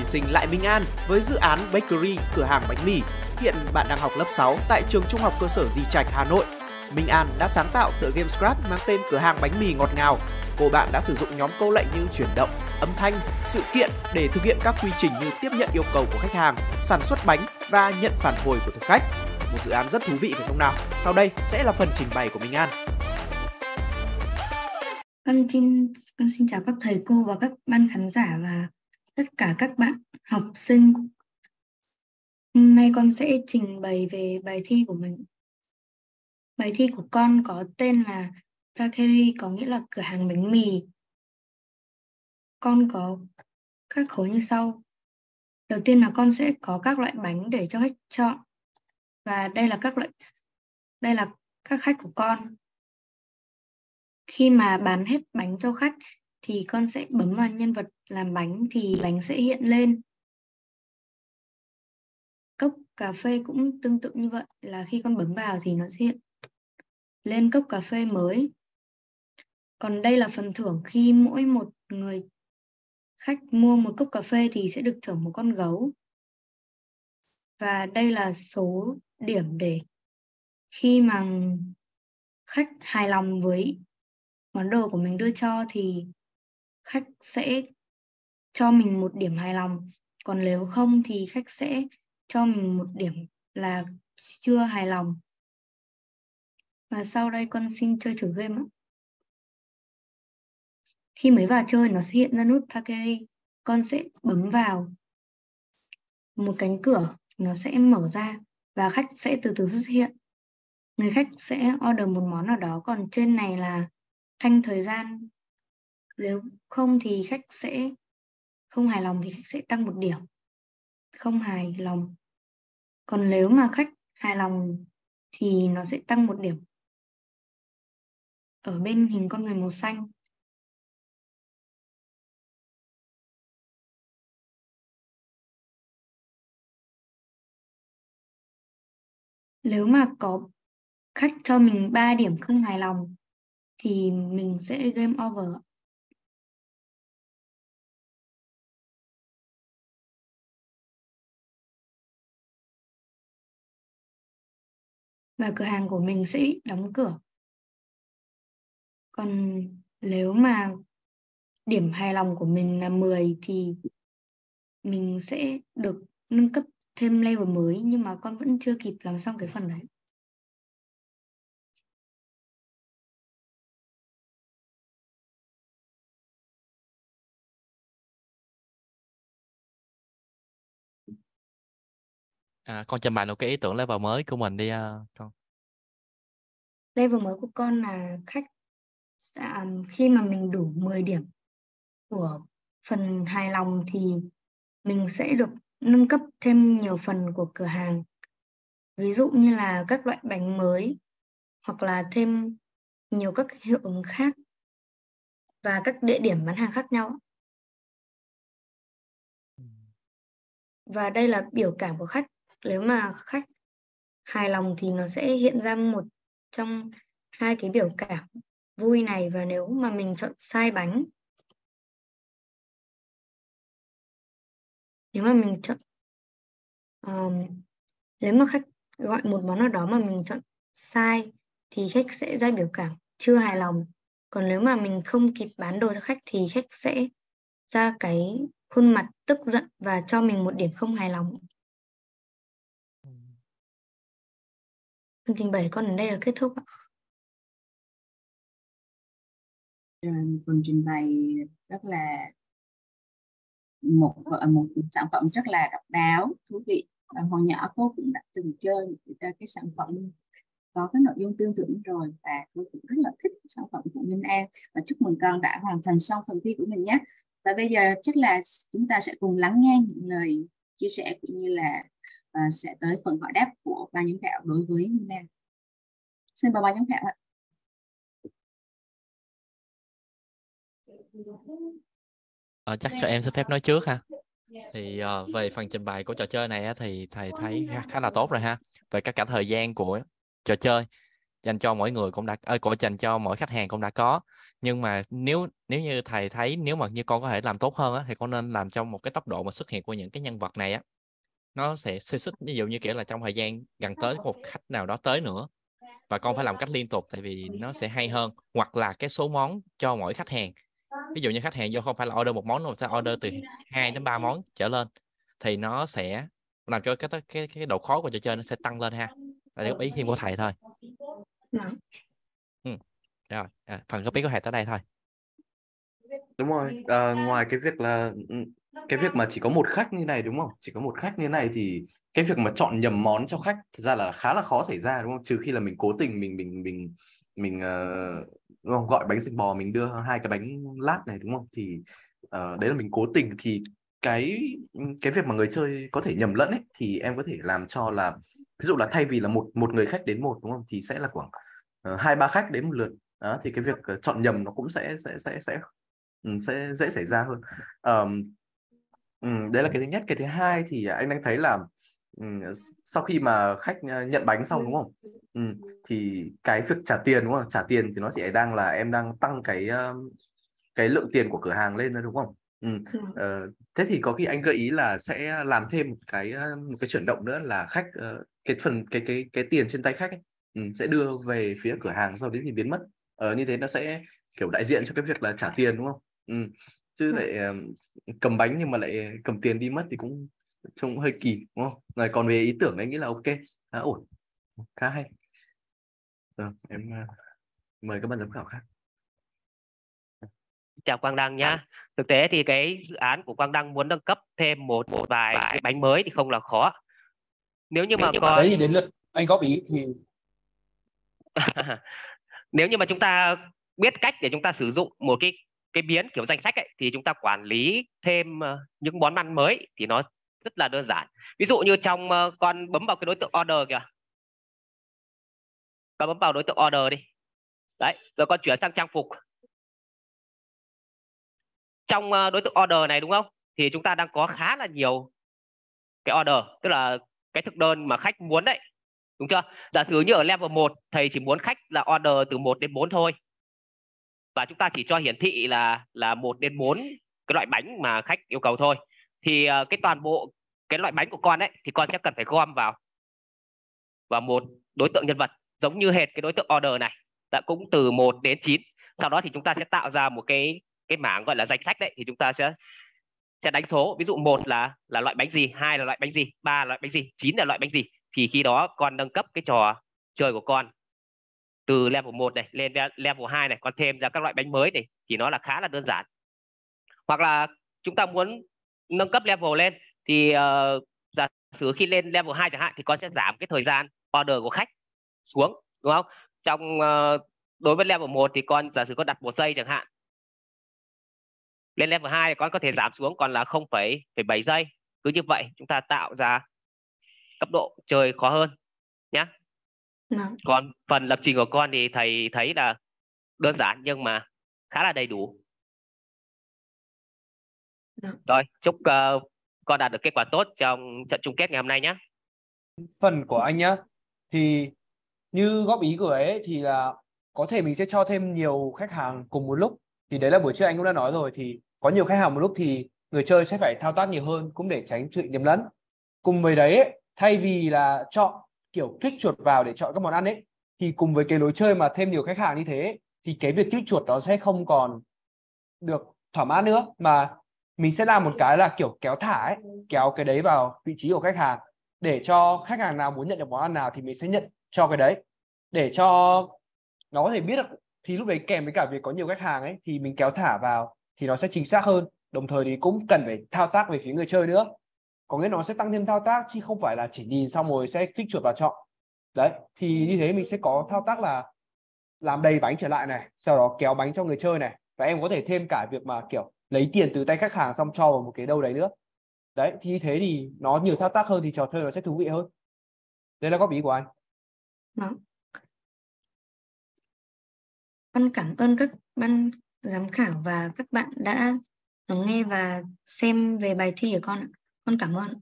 thí sinh Lại Minh An với dự án Bakery, cửa hàng bánh mì. Hiện bạn đang học lớp 6 tại trường Trung học cơ sở Di Trạch, Hà Nội. Minh An đã sáng tạo tựa game Scratch mang tên cửa hàng bánh mì ngọt ngào. Cô bạn đã sử dụng nhóm câu lệnh như chuyển động, âm thanh, sự kiện để thực hiện các quy trình như tiếp nhận yêu cầu của khách hàng, sản xuất bánh và nhận phản hồi của thực khách. Một dự án rất thú vị phải không nào? Sau đây sẽ là phần trình bày của Minh An. Con xin, con xin chào các thầy cô và các ban khán giả và tất cả các bạn, học sinh. Hôm nay con sẽ trình bày về bài thi của mình. Bài thi của con có tên là Bakery có nghĩa là cửa hàng bánh mì. Con có các khối như sau. Đầu tiên là con sẽ có các loại bánh để cho khách chọn. Và đây là các loại, đây là các khách của con khi mà bán hết bánh cho khách thì con sẽ bấm vào nhân vật làm bánh thì bánh sẽ hiện lên. Cốc cà phê cũng tương tự như vậy, là khi con bấm vào thì nó sẽ hiện lên cốc cà phê mới. Còn đây là phần thưởng, khi mỗi một người khách mua một cốc cà phê thì sẽ được thưởng một con gấu. Và đây là số điểm để khi mà khách hài lòng với món đồ của mình đưa cho thì khách sẽ cho mình một điểm hài lòng còn nếu không thì khách sẽ cho mình một điểm là chưa hài lòng và sau đây con xin chơi thử game ạ. Khi mới vào chơi, nó sẽ hiện ra nút Pakeri. Con sẽ bấm vào một cánh cửa, nó sẽ mở ra và khách sẽ từ từ xuất hiện. Người khách sẽ order một món nào đó còn trên này là thanh thời gian nếu không thì khách sẽ, không hài lòng thì khách sẽ tăng một điểm. Không hài lòng. Còn nếu mà khách hài lòng thì nó sẽ tăng một điểm. Ở bên hình con người màu xanh. Nếu mà có khách cho mình 3 điểm không hài lòng thì mình sẽ game over và cửa hàng của mình sẽ bị đóng cửa. Còn nếu mà điểm hài lòng của mình là 10 thì mình sẽ được nâng cấp thêm level mới, nhưng mà con vẫn chưa kịp làm xong cái phần đấy. À, con trình bày một cái ý tưởng level mới của mình đi uh, con. Level mới của con là khách à, khi mà mình đủ 10 điểm của phần hài lòng thì mình sẽ được nâng cấp thêm nhiều phần của cửa hàng. Ví dụ như là các loại bánh mới hoặc là thêm nhiều các hiệu ứng khác và các địa điểm bán hàng khác nhau. Và đây là biểu cảm của khách nếu mà khách hài lòng thì nó sẽ hiện ra một trong hai cái biểu cảm vui này và nếu mà mình chọn sai bánh. Nếu mà mình chọn um, nếu mà khách gọi một món nào đó mà mình chọn sai thì khách sẽ ra biểu cảm chưa hài lòng. Còn nếu mà mình không kịp bán đồ cho khách thì khách sẽ ra cái khuôn mặt tức giận và cho mình một điểm không hài lòng. Phần trình bày con đến đây là kết thúc ạ. Dạ, phần trình bày rất là một một sản phẩm rất là độc đáo, thú vị. Hồi nhỏ cô cũng đã từng chơi cái sản phẩm có cái nội dung tương tự rồi và cô cũng rất là thích sản phẩm của Minh An. Và chúc mừng con đã hoàn thành xong phần thi của mình nhé. Và bây giờ chắc là chúng ta sẽ cùng lắng nghe những lời chia sẻ cũng như là và sẽ tới phần hỏi đáp của ban giám khảo đối với Minh An. Xin mời ban giám khảo ạ. À, chắc cho em xin phép nói trước ha. Thì uh, về phần trình bày của trò chơi này thì thầy thấy khá, khá là tốt rồi ha. Về các cả thời gian của trò chơi dành cho mỗi người cũng đã ơi của dành cho mỗi khách hàng cũng đã có nhưng mà nếu nếu như thầy thấy nếu mà như con có thể làm tốt hơn á, thì con nên làm trong một cái tốc độ mà xuất hiện của những cái nhân vật này á nó sẽ xê xích ví dụ như kiểu là trong thời gian gần tới một khách nào đó tới nữa và con phải làm cách liên tục tại vì nó sẽ hay hơn. Hoặc là cái số món cho mỗi khách hàng. Ví dụ như khách hàng do không phải là order một món mà sẽ order từ 2 đến 3 món trở lên thì nó sẽ làm cho cái cái cái độ khó của trò chơi nó sẽ tăng lên ha. Là góp ý thêm của thầy thôi. Vâng. ừ. rồi à, phần góp ý của thầy tới đây thôi. Đúng rồi à, ngoài cái việc là ừ, cái việc mà chỉ có một khách như này đúng không? Chỉ có một khách như này thì cái việc mà chọn nhầm món cho khách thực ra là khá là khó xảy ra đúng không? Trừ khi là mình cố tình mình mình mình mình uh, đúng không? gọi bánh sình bò mình đưa hai cái bánh lát này đúng không? Thì uh, đấy là mình cố tình. Thì cái cái việc mà người chơi có thể nhầm lẫn ấy thì em có thể làm cho là ví dụ là thay vì là một một người khách đến một đúng không? Thì sẽ là khoảng uh, hai ba khách đến một lượt. Đó thì cái việc chọn nhầm nó cũng sẽ sẽ sẽ sẽ ừ, sẽ dễ xảy ra hơn. Um, um, đấy là cái thứ nhất. Cái thứ hai thì anh đang thấy là um, sau khi mà khách nhận bánh xong đúng không? Um, thì cái việc trả tiền đúng không? Trả tiền thì nó chỉ đang là em đang tăng cái uh, cái lượng tiền của cửa hàng lên đúng không? Ừ. Uh, thế thì có khi anh gợi ý là sẽ làm thêm một cái một cái chuyển động nữa là khách cái phần cái cái cái tiền trên tay khách ấy, ừ, sẽ đưa về phía cửa hàng sau đấy thì biến mất. Uh, như thế nó sẽ kiểu đại diện cho cái việc là trả tiền đúng không? Ừ. chứ lại uh, cầm bánh nhưng mà lại cầm tiền đi mất thì cũng trông hơi kỳ đúng không? Rồi còn về ý tưởng anh nghĩ là ok khá ổn. Khá hay. Rồi em uh, mời các bạn giám khảo khác. Chào Quang Đăng nhá. Thực tế thì cái dự án của Quang Đăng muốn nâng cấp thêm một một vài cái bánh mới thì không là khó. Nếu như mà có đấy thì đến lượt anh góp ý thì nếu như mà chúng ta biết cách để chúng ta sử dụng một cái cái biến kiểu danh sách ấy, thì chúng ta quản lý thêm ờ, những món ăn mới thì nó rất là đơn giản. Ví dụ như trong ờ, con bấm vào cái đối tượng order kìa. Con bấm vào đối tượng order đi. Đấy, rồi con chuyển sang trang phục trong ờ, đối tượng order này đúng không thì chúng ta đang có khá là nhiều cái order tức là cái thực đơn mà khách muốn đấy đúng chưa giả sử như ở level 1 thầy chỉ muốn khách là order từ 1 đến 4 thôi và chúng ta chỉ cho hiển thị là là một đến 4 cái loại bánh mà khách yêu cầu thôi. Thì ờ, cái toàn bộ cái loại bánh của con ấy, thì con sẽ cần phải gom vào và một đối tượng nhân vật, giống như hệt cái đối tượng order này đã cũng từ 1 đến 9 sau đó thì chúng ta sẽ tạo ra một cái cái mảng gọi là danh sách đấy, thì chúng ta sẽ sẽ đánh số. Ví dụ một là là loại bánh gì, hai là loại bánh gì, ba là loại bánh gì, chín là loại bánh gì, thì khi đó con nâng cấp cái trò chơi của con từ level 1 này lên level 2 này còn thêm ra các loại bánh mới này thì nó là khá là đơn giản. Hoặc là chúng ta muốn nâng cấp level lên thì uh, giả sử khi lên level 2 chẳng hạn thì con sẽ giảm cái thời gian order của khách xuống đúng không? Trong uh, đối với level 1 thì con giả sử con đặt một giây chẳng hạn. Lên level 2 con có thể giảm xuống còn là 0,7 giây. Cứ như vậy chúng ta tạo ra cấp độ chơi khó hơn nhé Vâng. còn phần lập trình của con thì thầy thấy là đơn giản nhưng mà khá là đầy đủ Vâng. rồi chúc uh, con đạt được kết quả tốt trong trận chung kết ngày hôm nay nhé phần của anh nhá thì như góp ý của ấy thì là có thể mình sẽ cho thêm nhiều khách hàng cùng một lúc thì đấy là buổi trước anh cũng đã nói rồi thì có nhiều khách hàng một lúc thì người chơi sẽ phải thao tác nhiều hơn cũng để tránh sự nhầm lẫn cùng với đấy ấy, thay vì là chọn kiểu kích chuột vào để chọn các món ăn ấy, thì cùng với cái lối chơi mà thêm nhiều khách hàng như thế, thì cái việc kích chuột đó sẽ không còn được thỏa mãn nữa, mà mình sẽ làm một cái là kiểu kéo thả ấy, kéo cái đấy vào vị trí của khách hàng. Để cho khách hàng nào muốn nhận được món ăn nào thì mình sẽ nhận cho cái đấy. Để cho nó có thể biết được, thì lúc đấy kèm với cả việc có nhiều khách hàng ấy, thì mình kéo thả vào thì nó sẽ chính xác hơn. Đồng thời thì cũng cần phải thao tác về phía người chơi nữa có nghĩa nó sẽ tăng thêm thao tác, chứ không phải là chỉ nhìn xong rồi sẽ kích chuột vào chọn. Đấy, thì như thế mình sẽ có thao tác là làm đầy bánh trở lại này, sau đó kéo bánh cho người chơi này. Và em có thể thêm cả việc mà, kiểu, lấy tiền từ tay khách hàng xong cho vào một cái đâu đấy nữa. Đấy, thì như thế thì nó nhiều thao tác hơn thì trò chơi nó sẽ thú vị hơn. Đây là góp ý của anh. Đó. Con cảm ơn các ban giám khảo và các bạn đã lắng nghe và xem về bài thi của con ạ. Con cảm ơn.